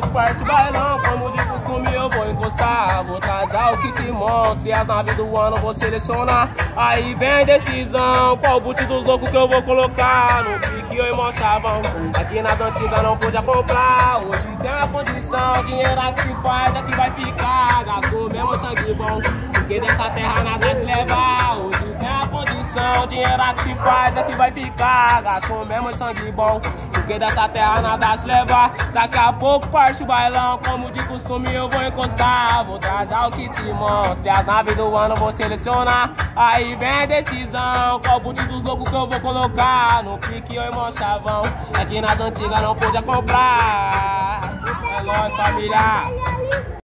Parte o bailão, como de costume eu vou encostar. Vou trajar o que te mostra e as naves do ano vou selecionar. Aí vem a decisão, qual boot dos loucos que eu vou colocar? No pique eu e mó chavão, aqui nas antigas não podia comprar Hoje tem a condição, dinheiro que se faz aqui vai ficar. Gastou mesmo sangue bom, porque dessa terra nada se levar condição, dinheiro que se faz aqui vai ficar. Gastou mesmo sangue bom, porque dessa terra nada se levar Daqui a pouco parte o bailão, como de costume eu vou encostar. Vou trazer o que te mostra, e as naves do ano vou selecionar. Aí vem a decisão, qual boot dos loucos que eu vou colocar. No pique eu e mó chavão, aqui nas antigas não podia comprar. É nóis família